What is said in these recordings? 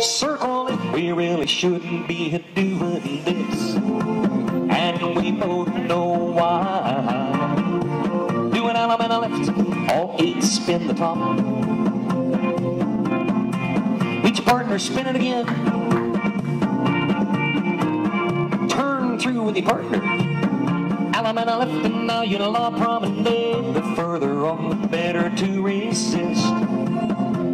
circle it. We really shouldn't be doing this. And we both know why. Do an Allemande left, all eight spin the top. Each partner spin it again. Turn through with your partner. Allemande left and now you know law promenade. The further on, the better to resist.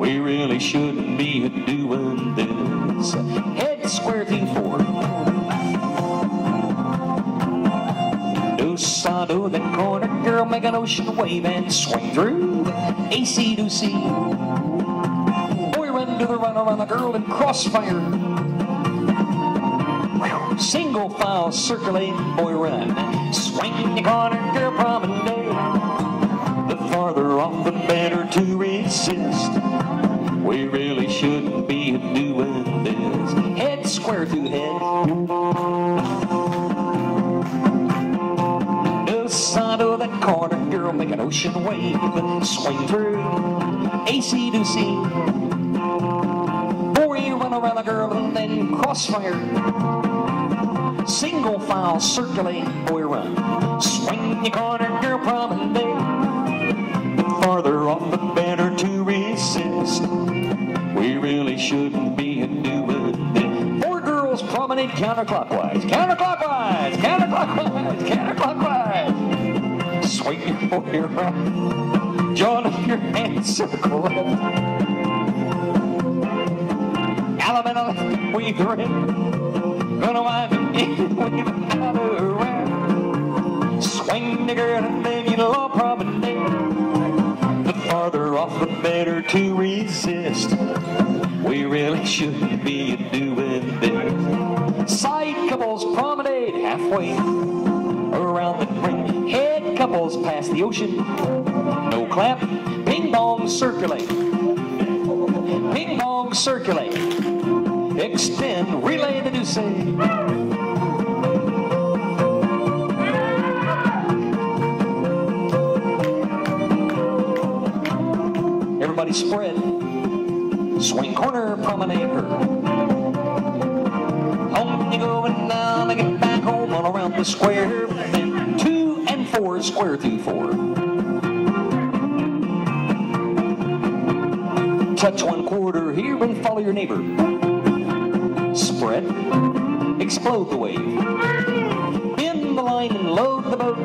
We really shouldn't be doing this. Head square through four. Dosado the corner, girl, make an ocean wave and swing through. AC to C. Boy, run to the run around the girl in crossfire. Single file circulate, boy run. Swing the corner, girl promenade. The farther off, the better to resist. Really shouldn't be doing this. Head square through head. No side of the corner, girl, make an ocean wave. Swing through. AC to C. Boy, run around the girl and then crossfire. Single file circulate, boy run. Swing your corner, girl promenade. Promenade counterclockwise, counterclockwise, counterclockwise, counterclockwise. Swing your boy around. Join your hands, circle left. Left, we grin. Gonna wind in when you powder around. Swing the girl and then you law promenade. The farther off, the better to resist. We really shouldn't be doing this. Halfway around the ring. Head couples past the ocean. No clap. Ping pong circulate. Ping pong circulate. Extend, relay the. Everybody spread. Swing corner, promenade. The square. Two and four, square through four. Touch one quarter here and follow your neighbor. Spread. Explode the wave. Bend the line and load the boat.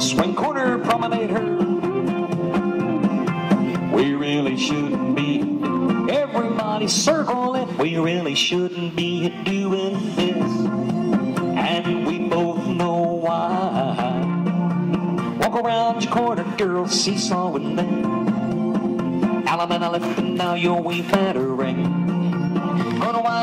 Swing corner, promenade her. We really shouldn't be. Circle it. We really shouldn't be doing this. And we both know why. Walk around your corner, girl, seesaw with me. Allemande left and now you're way better ring. Gonna wind